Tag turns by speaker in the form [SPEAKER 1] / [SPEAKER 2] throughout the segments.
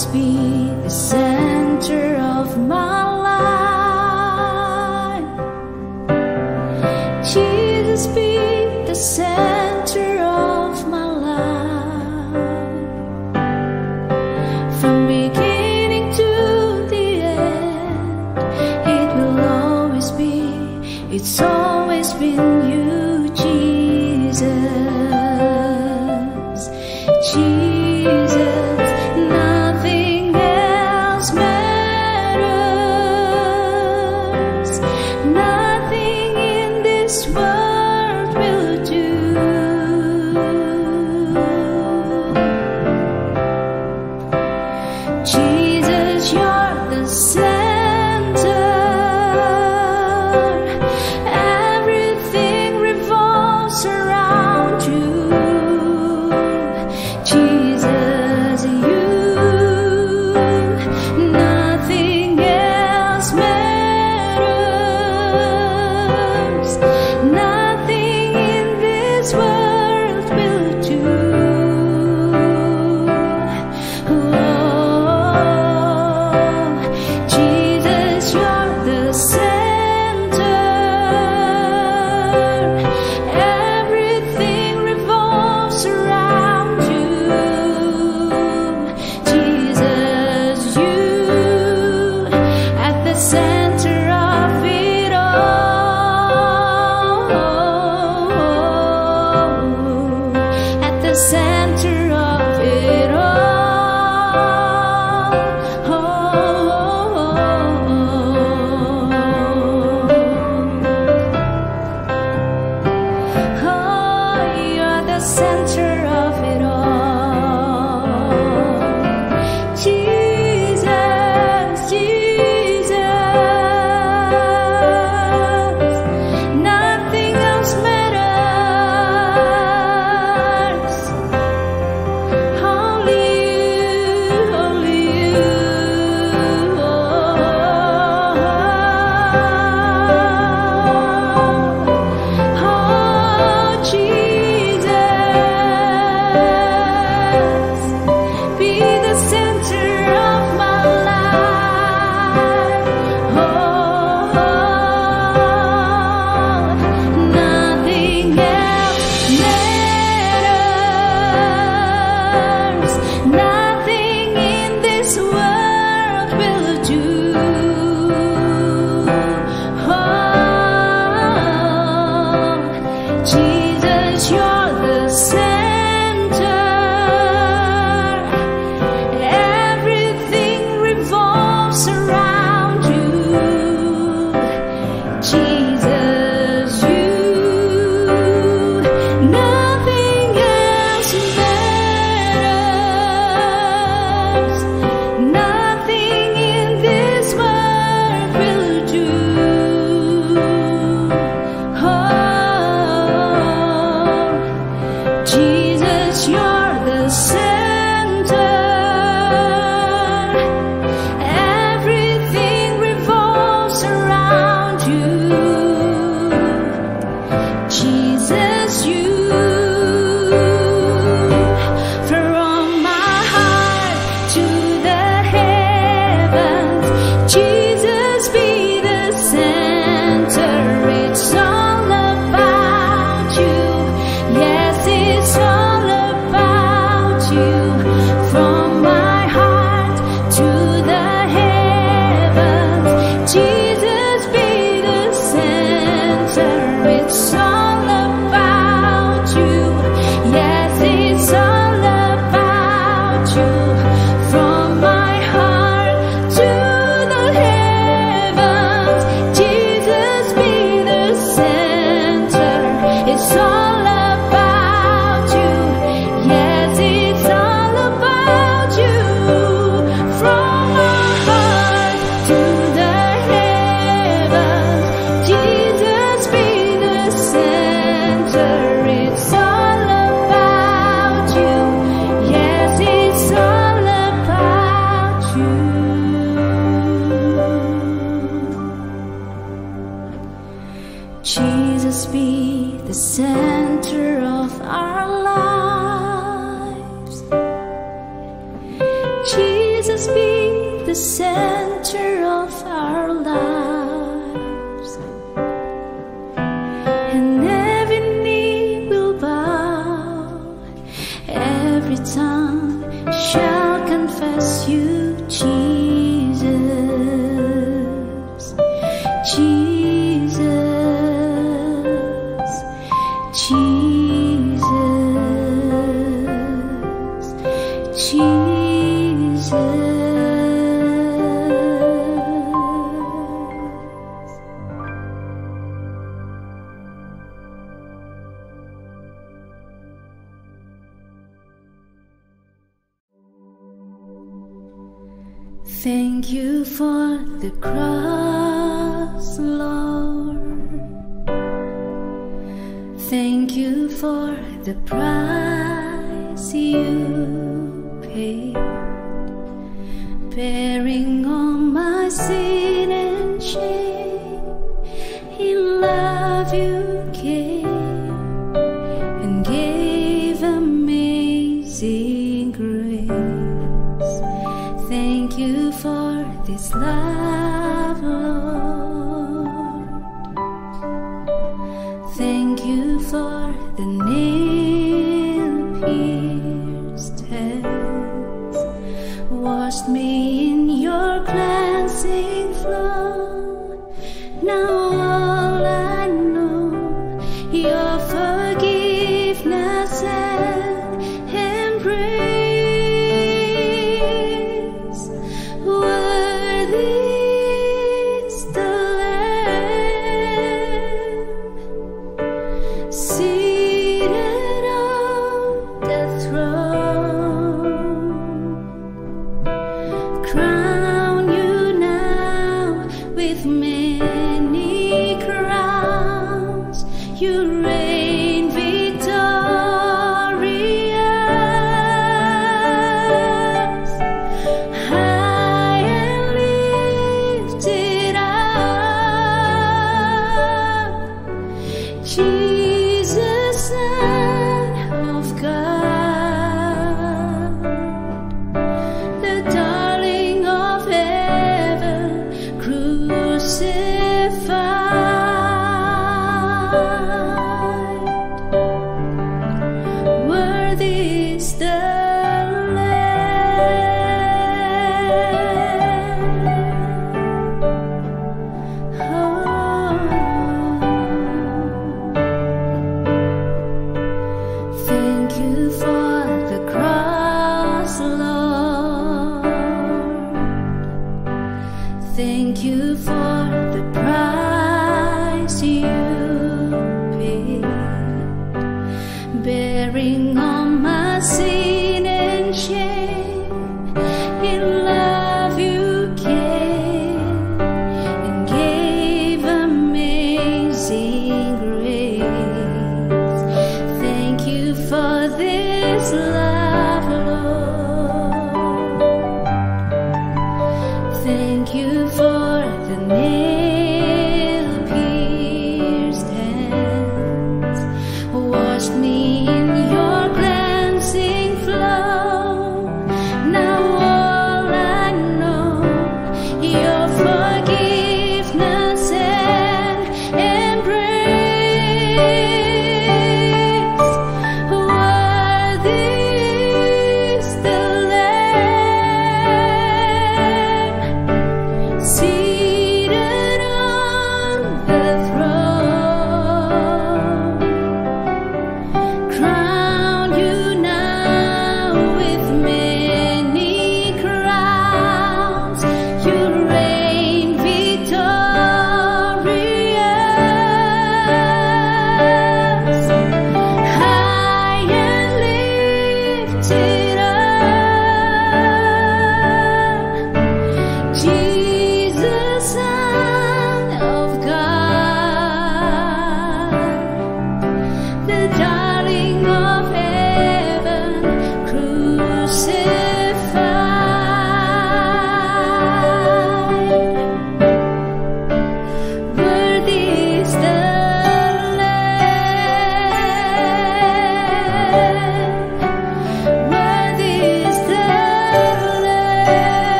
[SPEAKER 1] Jesus be the center of my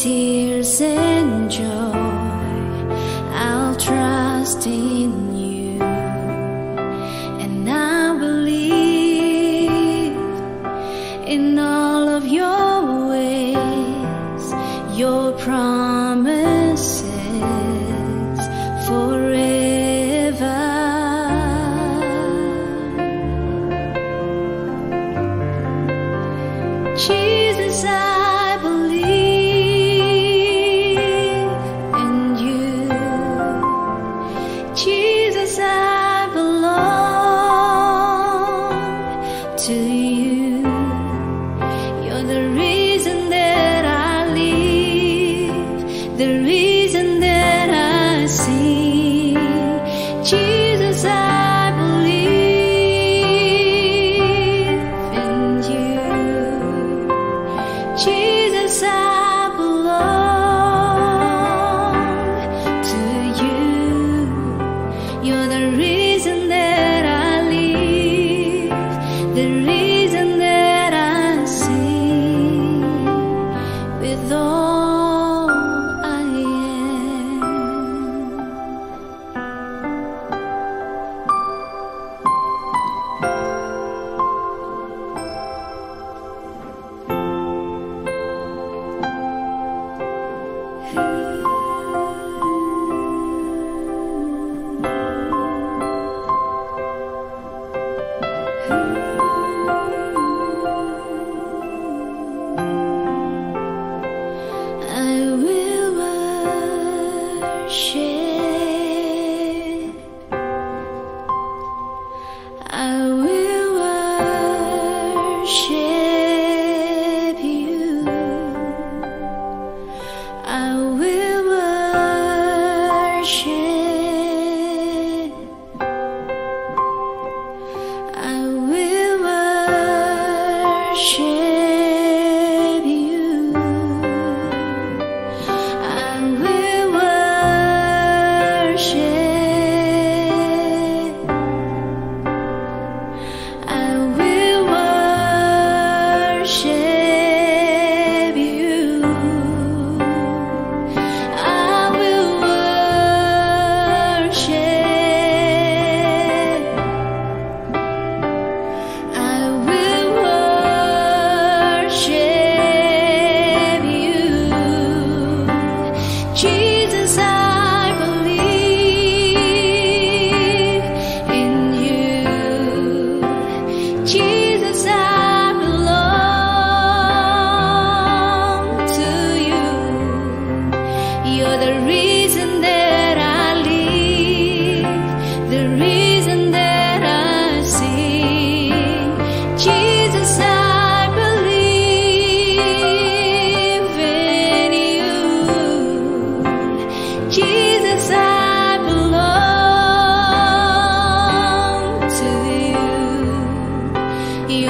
[SPEAKER 1] tears and joy. I'll trust in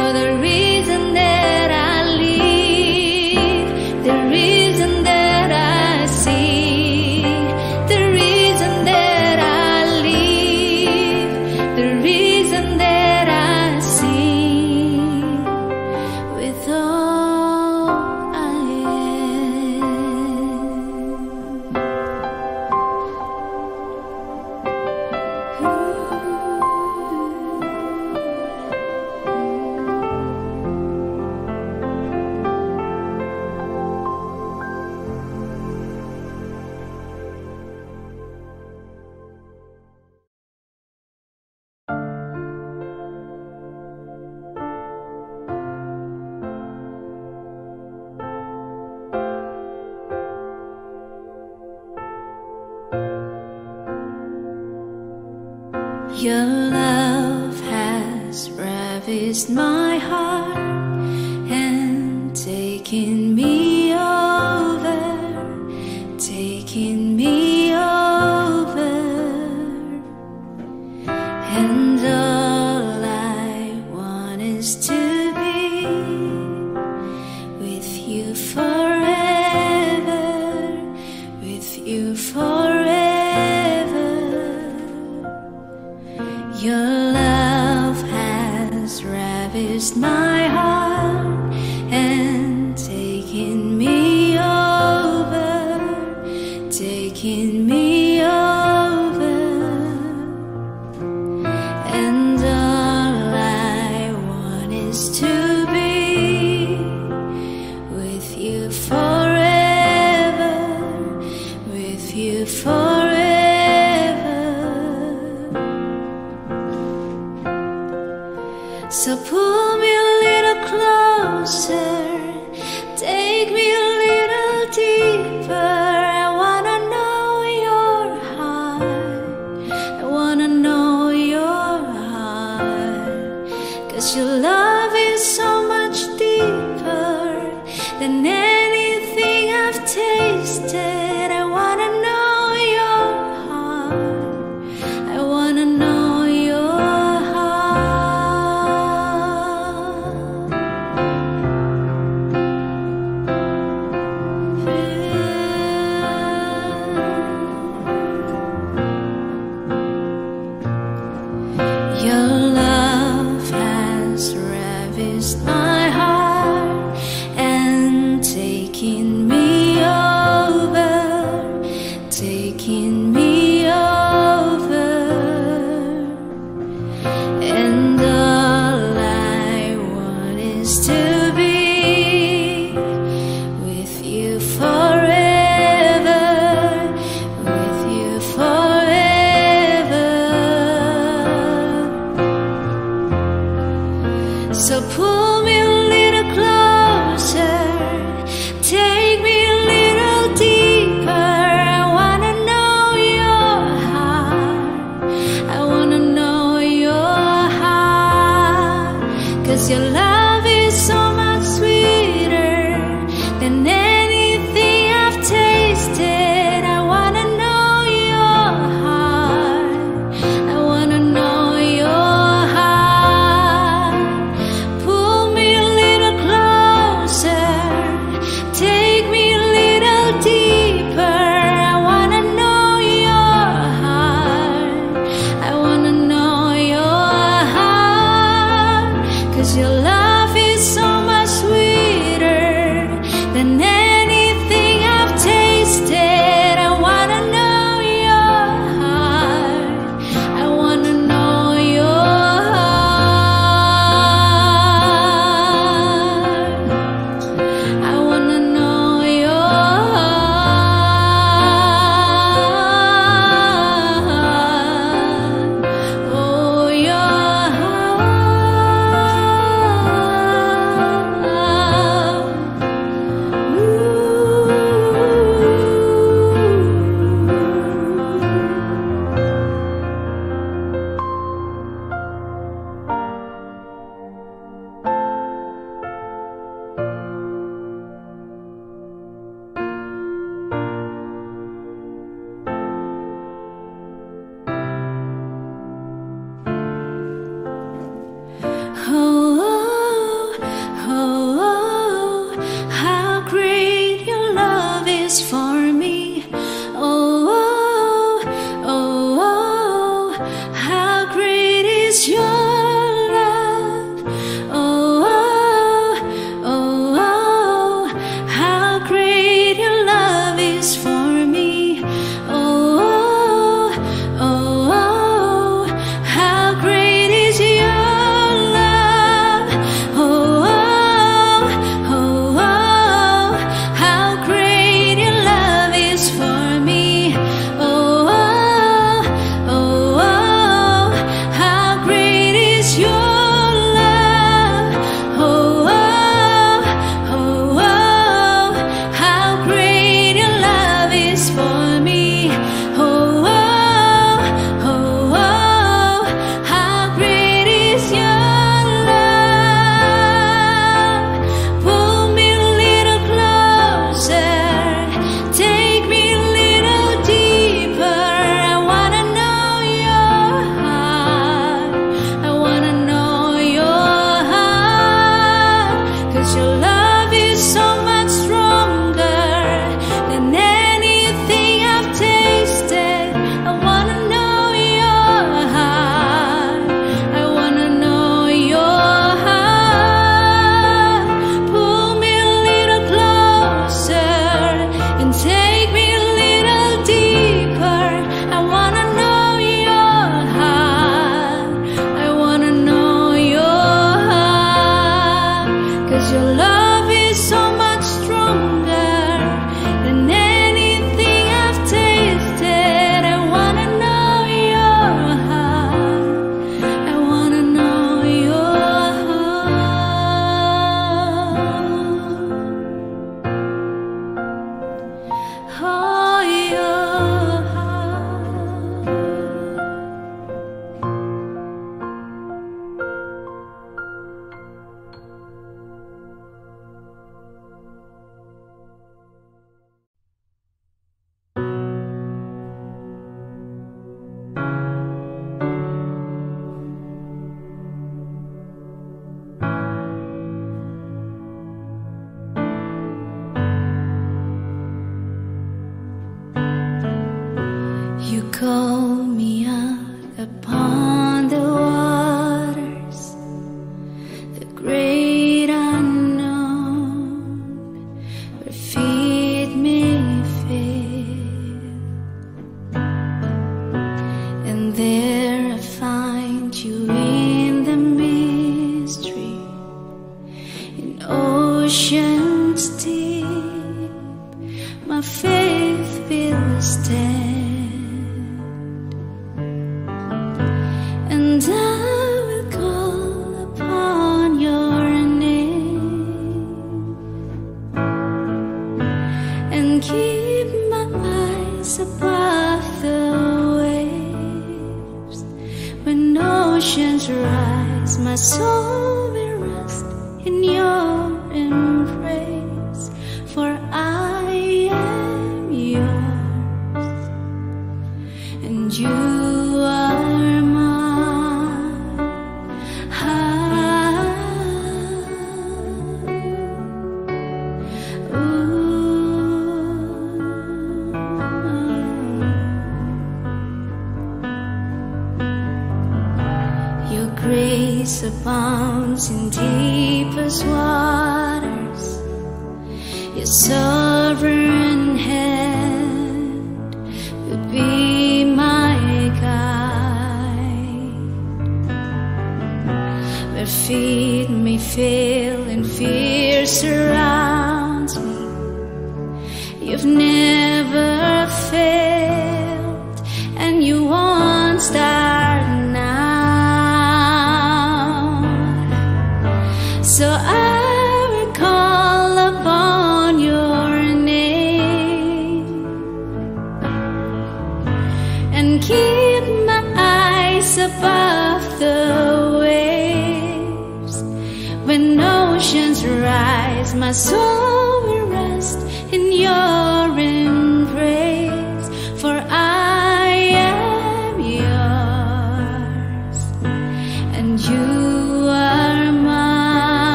[SPEAKER 1] know the reason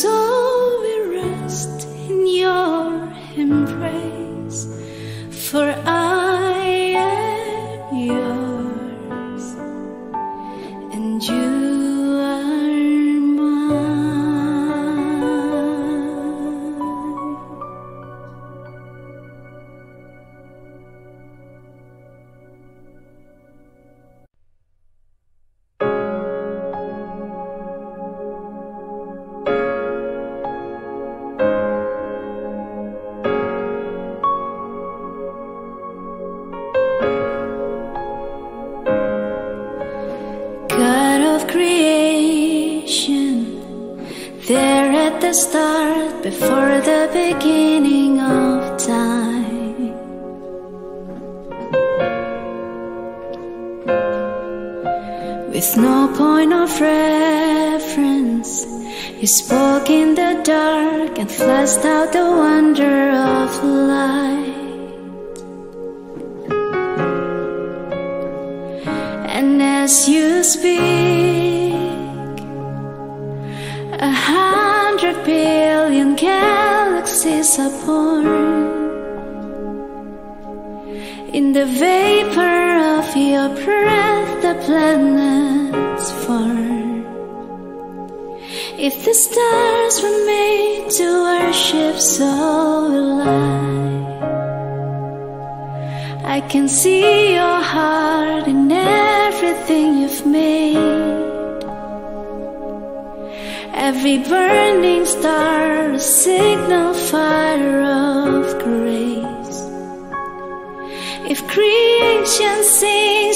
[SPEAKER 1] So we rest in your embrace for us.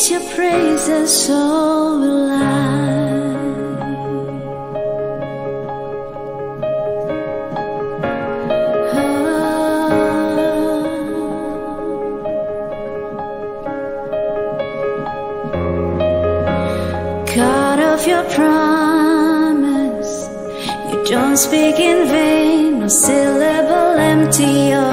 [SPEAKER 1] makes your praises so alive. Oh. Ah. God of your promise, you don't speak in vain, no syllable empty.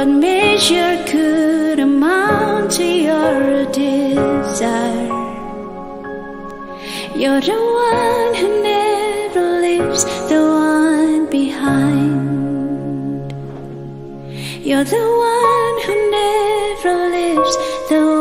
[SPEAKER 1] what measure could amount to your desire. You're the one who never leaves the one behind. You're the one who never leaves the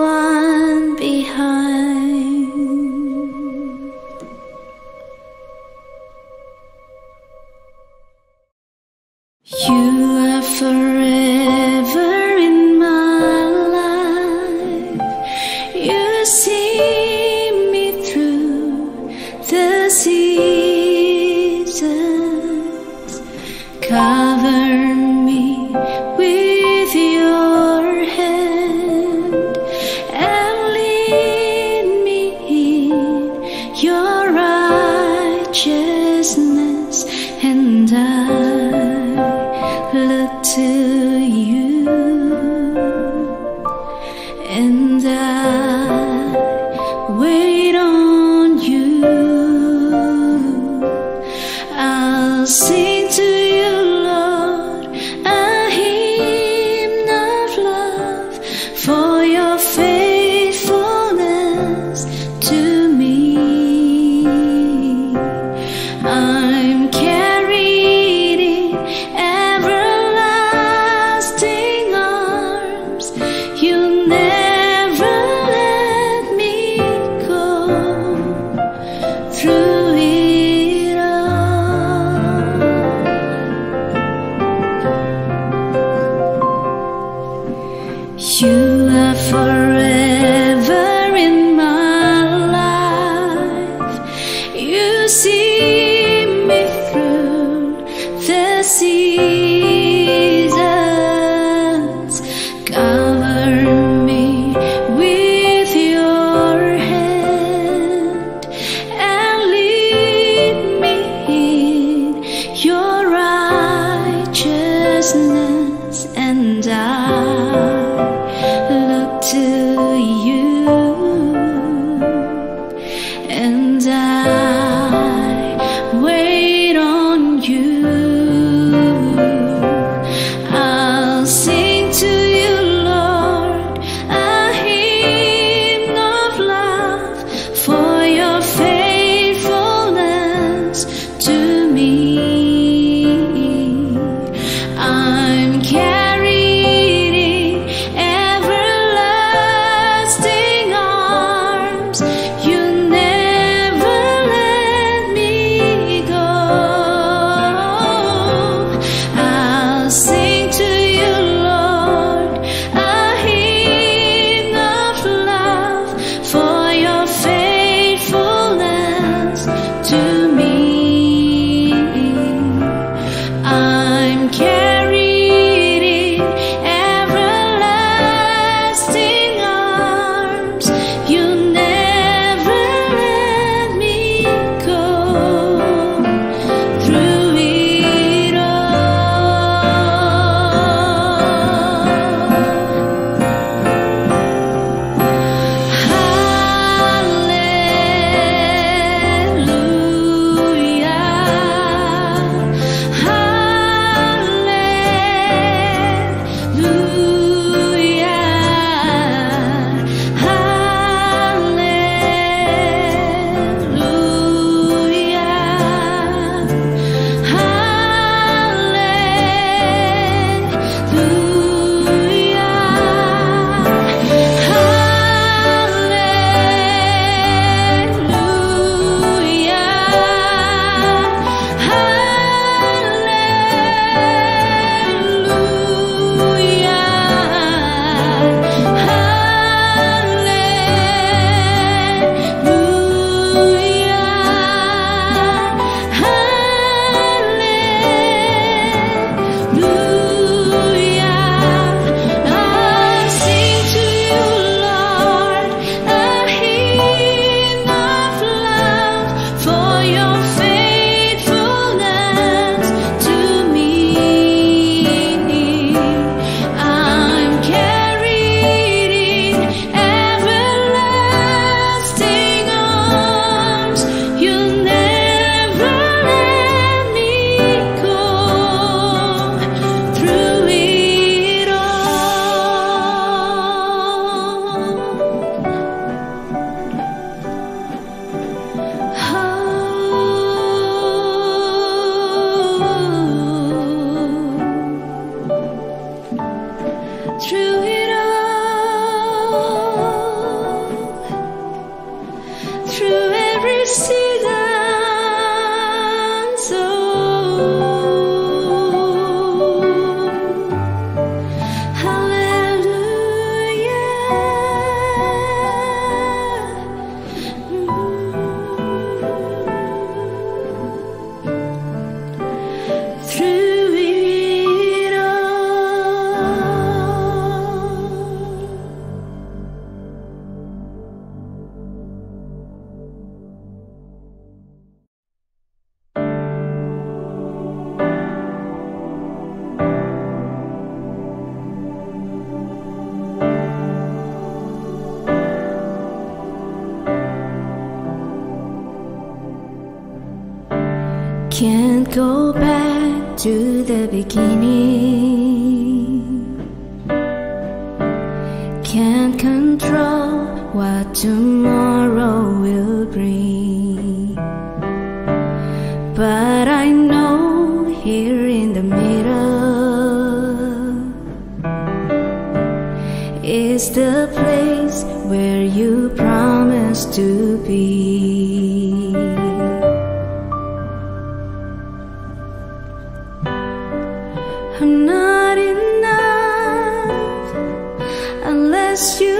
[SPEAKER 1] unless you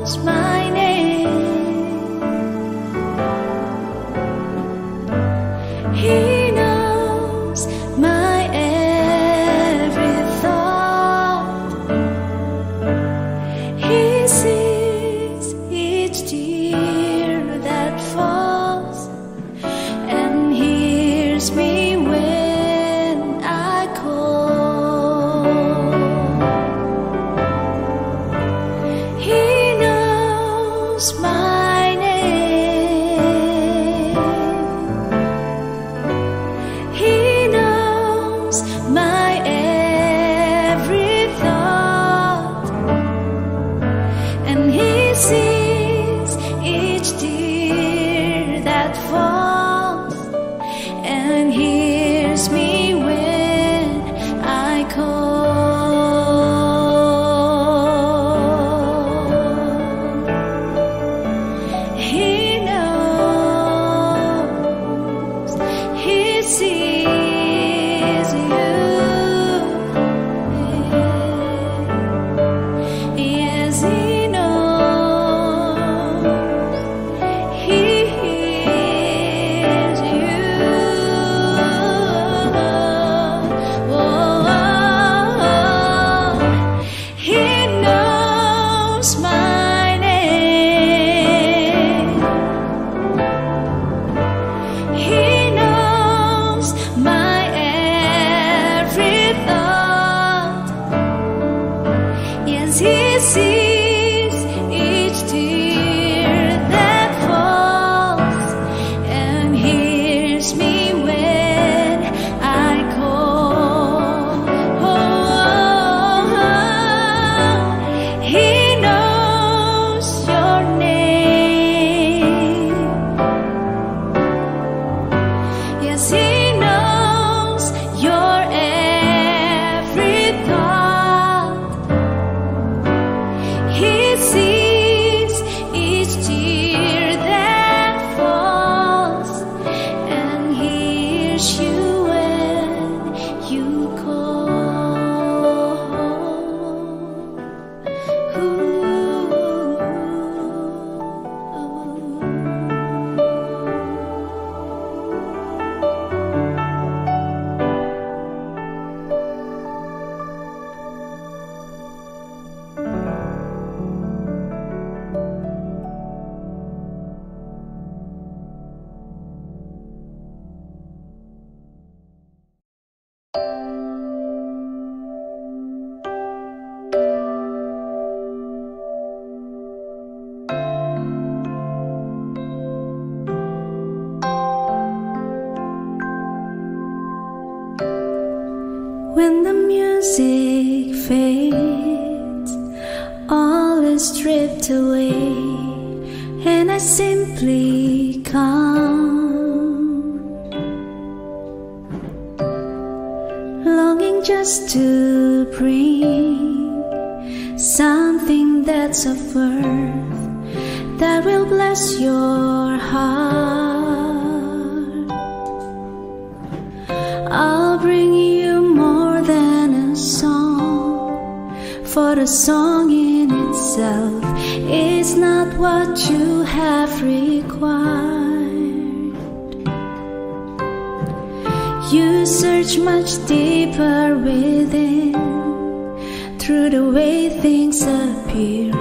[SPEAKER 1] knows that's of worth that will bless your heart. I'll bring you more than a song, for a song in itself is not what you have required. You search much deeper within through the way things appear.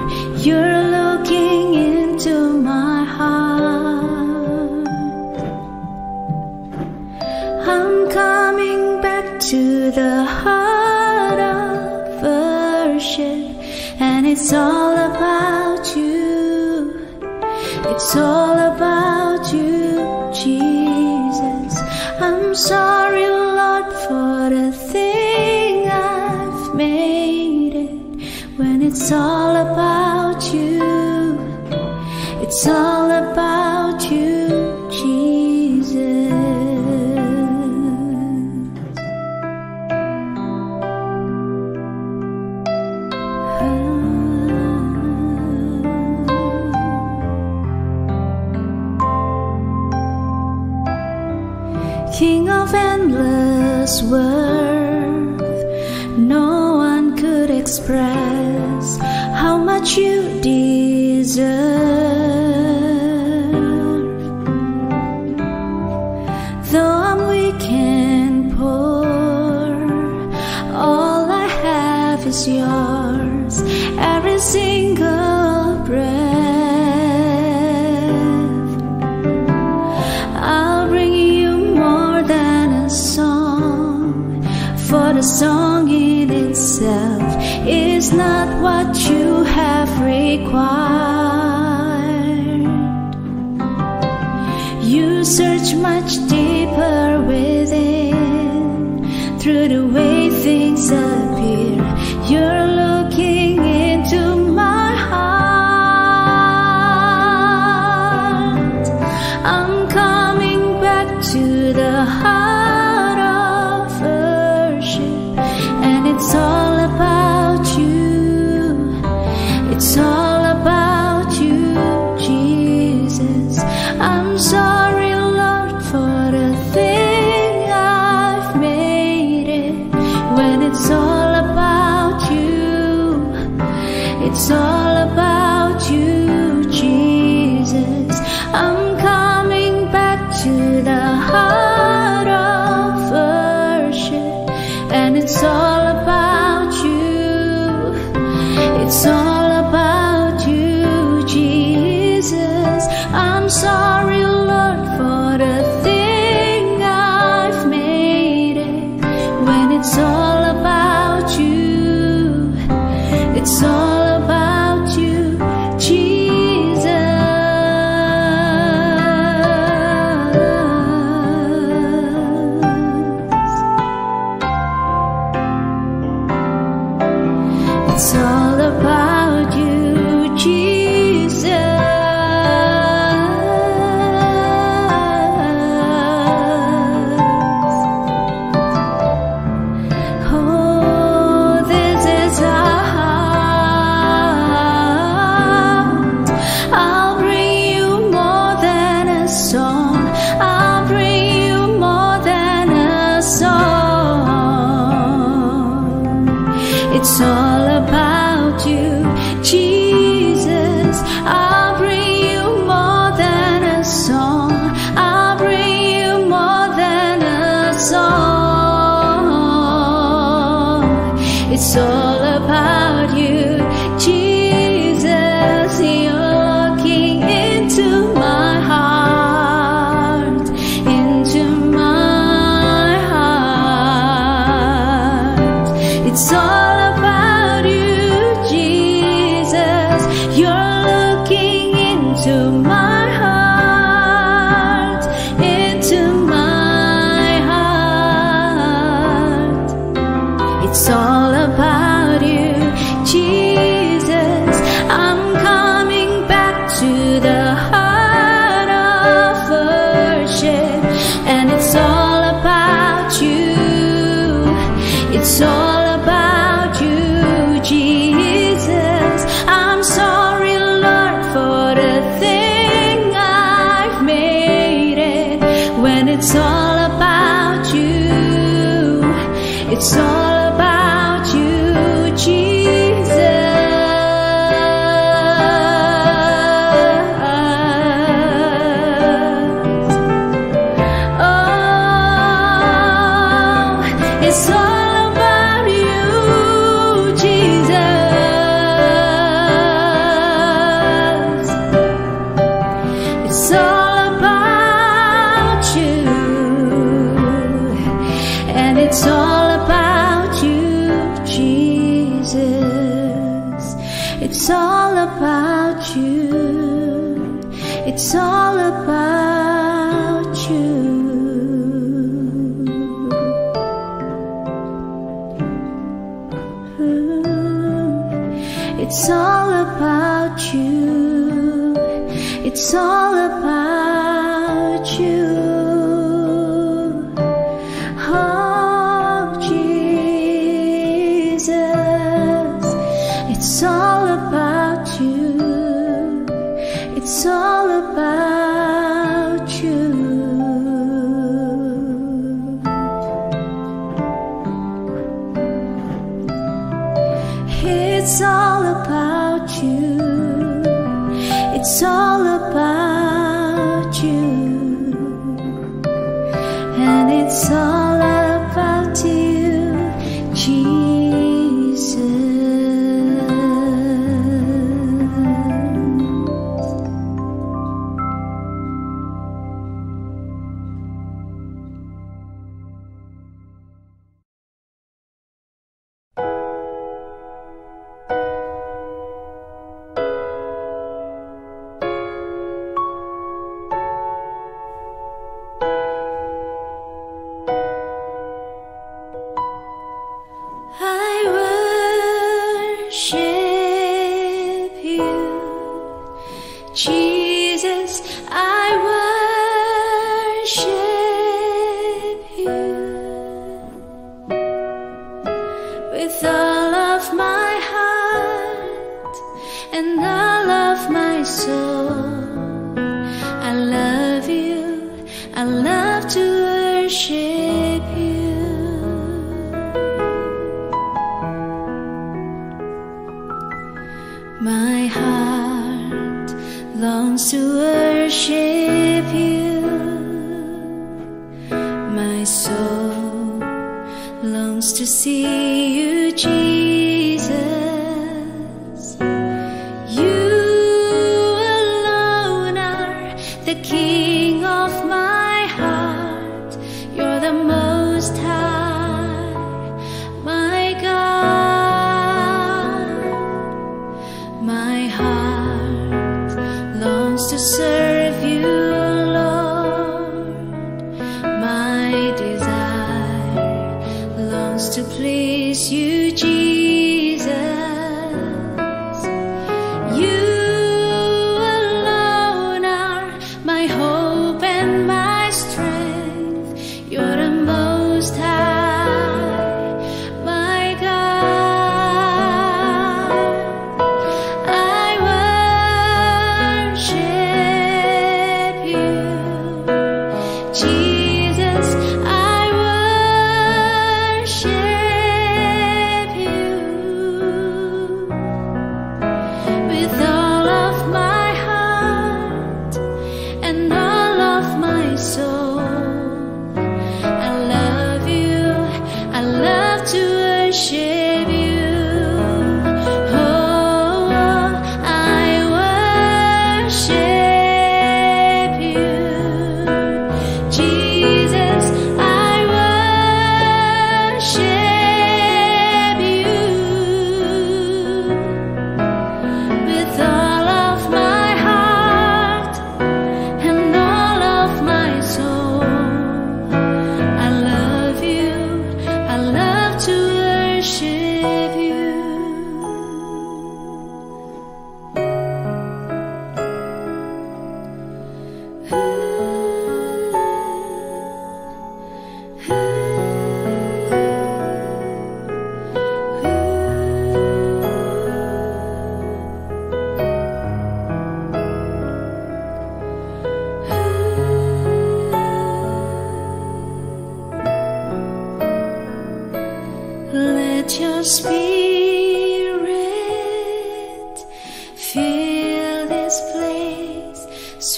[SPEAKER 1] You're looking into my heart. I'm coming back to the heart of worship, and it's all about you. It's all about you, Jesus. I'm sorry, Lord, for the things. it's all about you. It's all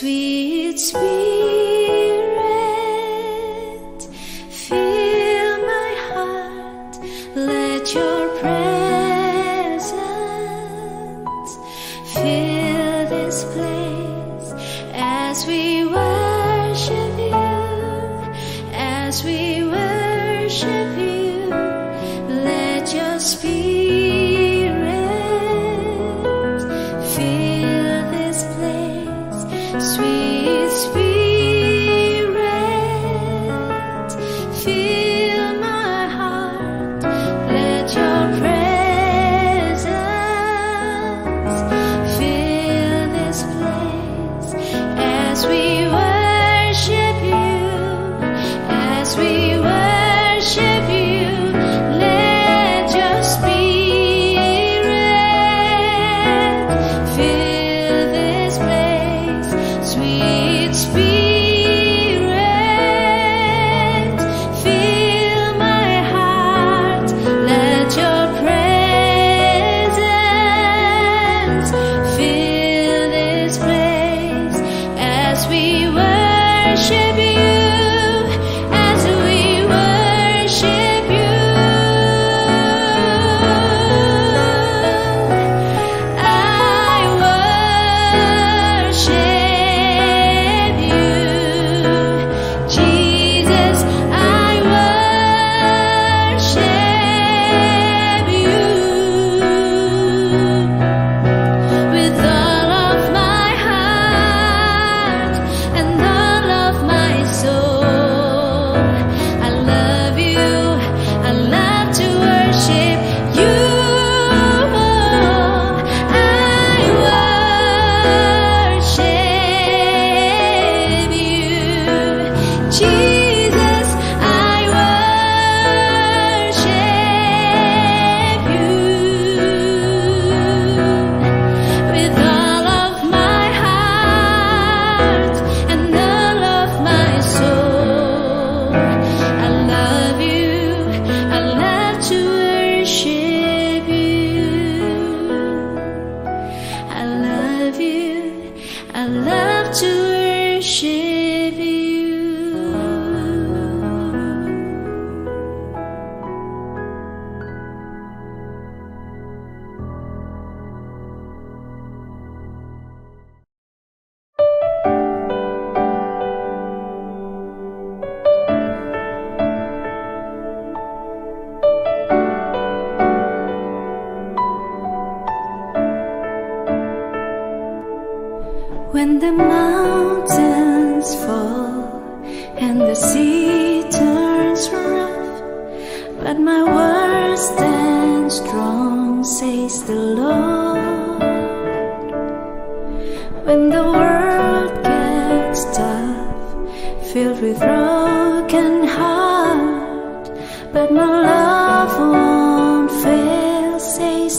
[SPEAKER 1] sweet spirit,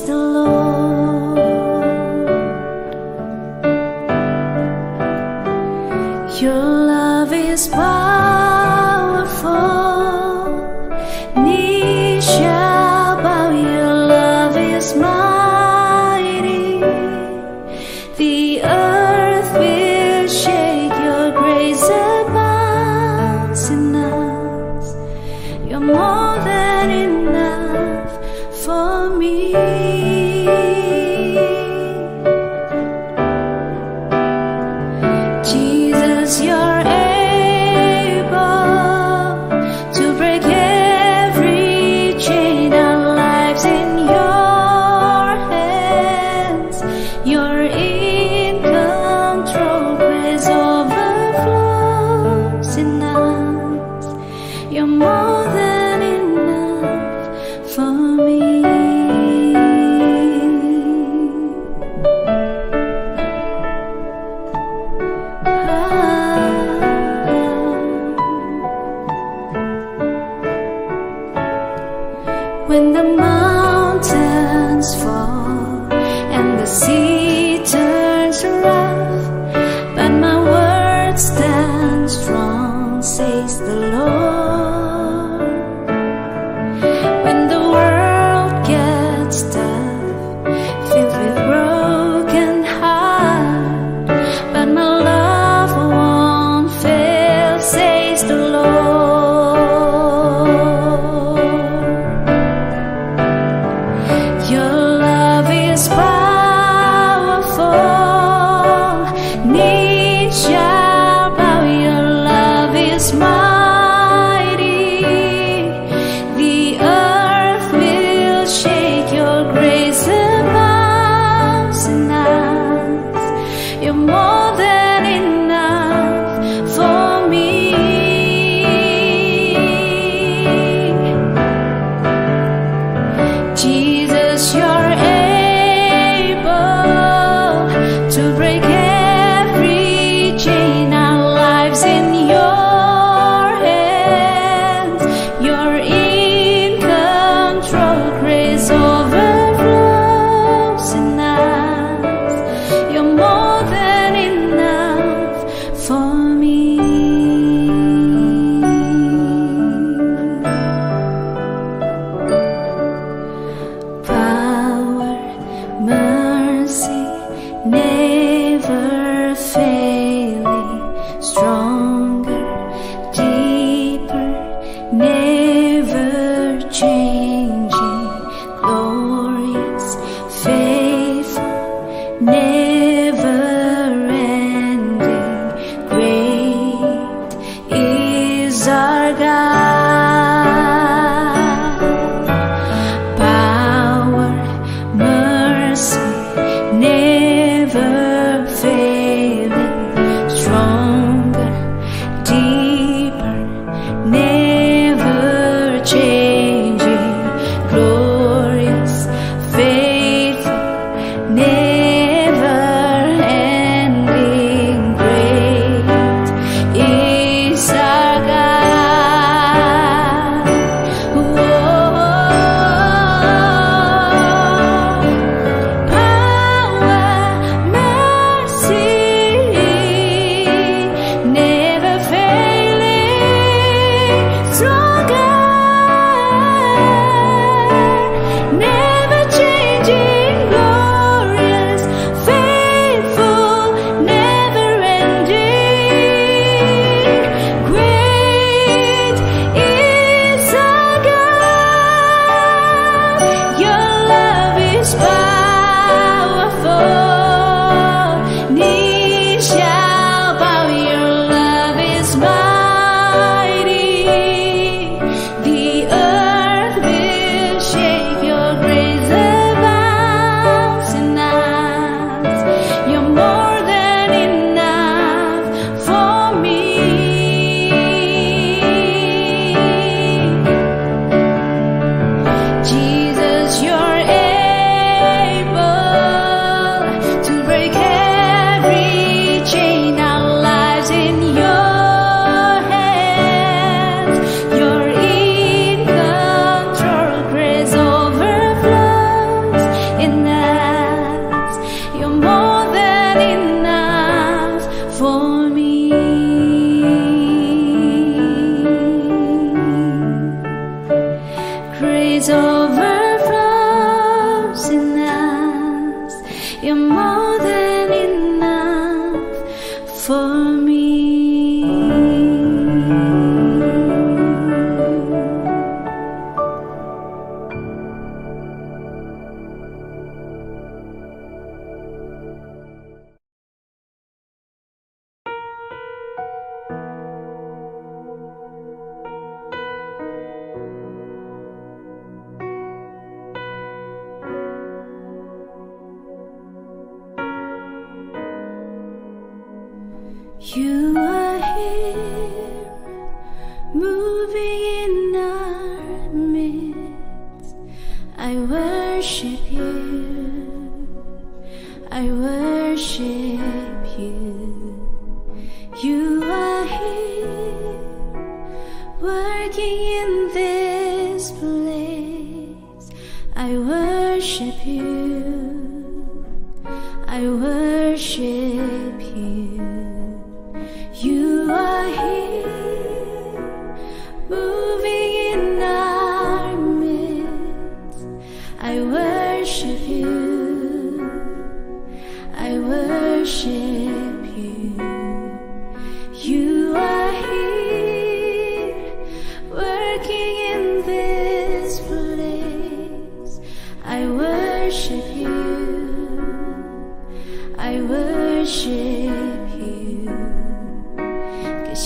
[SPEAKER 1] the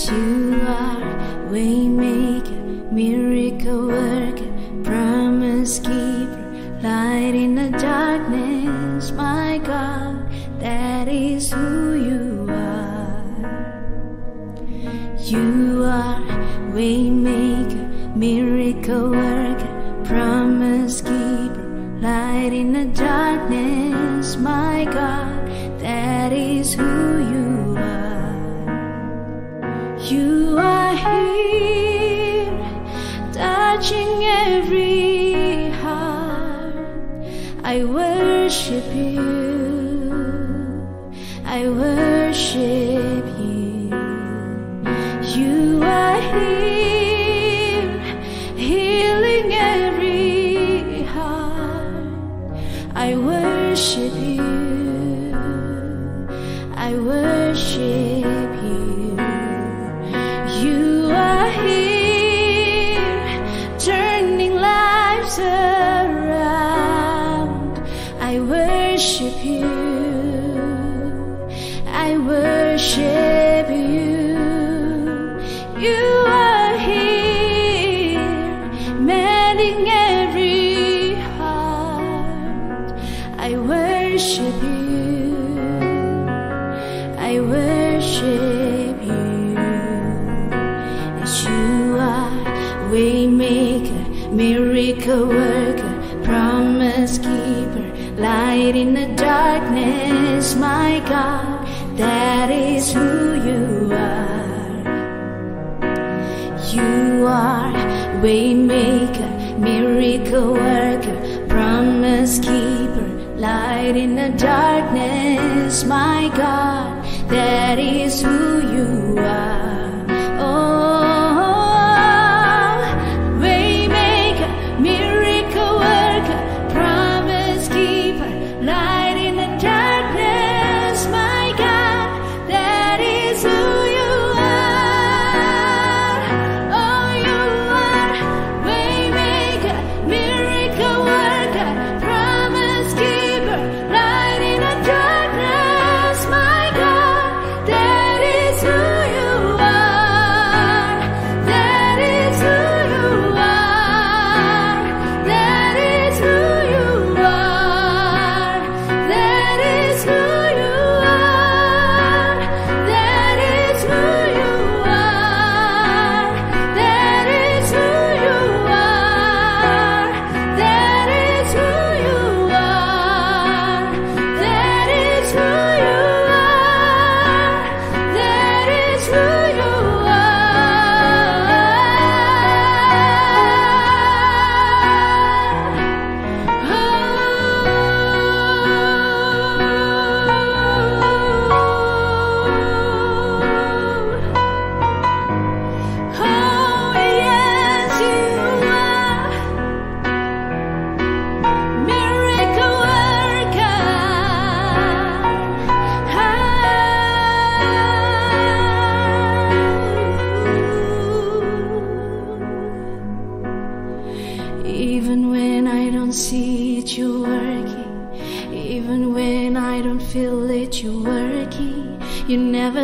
[SPEAKER 1] you are. Waymaker, miracle worker, promise keeper,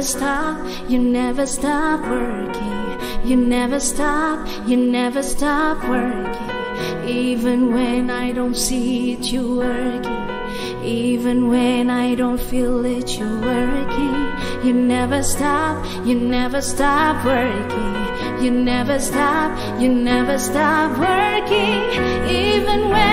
[SPEAKER 1] stop, you never stop working. You never stop, you never stop working. Even when I don't see it, you're working. Even when I don't feel it, you're working. You never stop, you never stop working. You never stop, you never stop working. Even when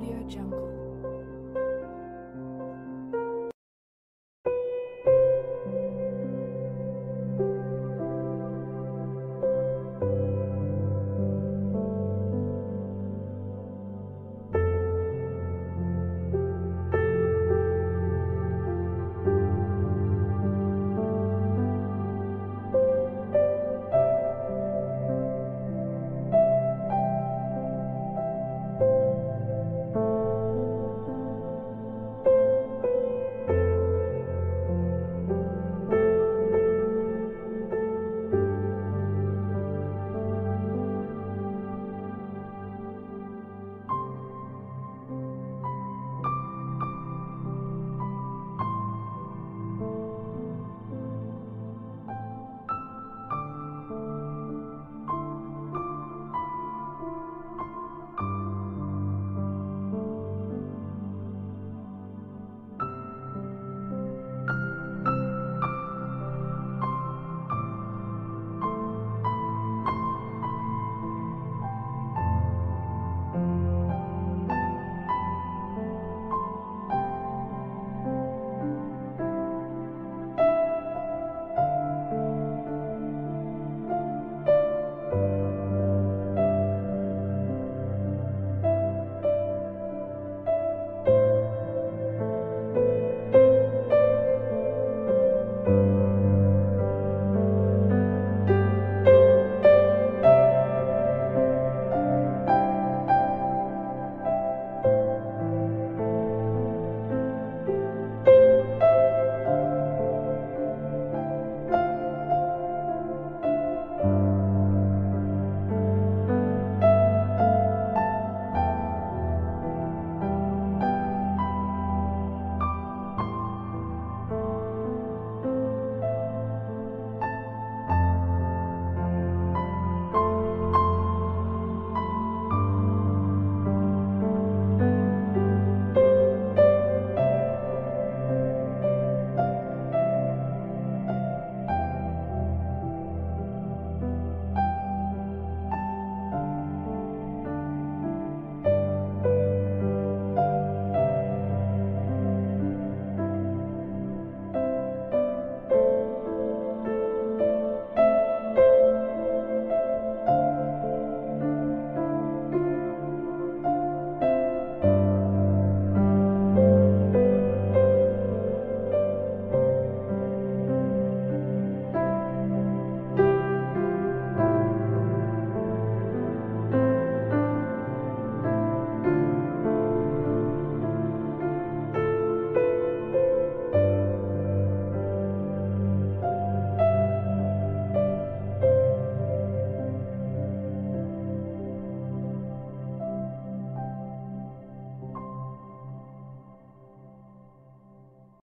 [SPEAKER 2] Audio Jungle.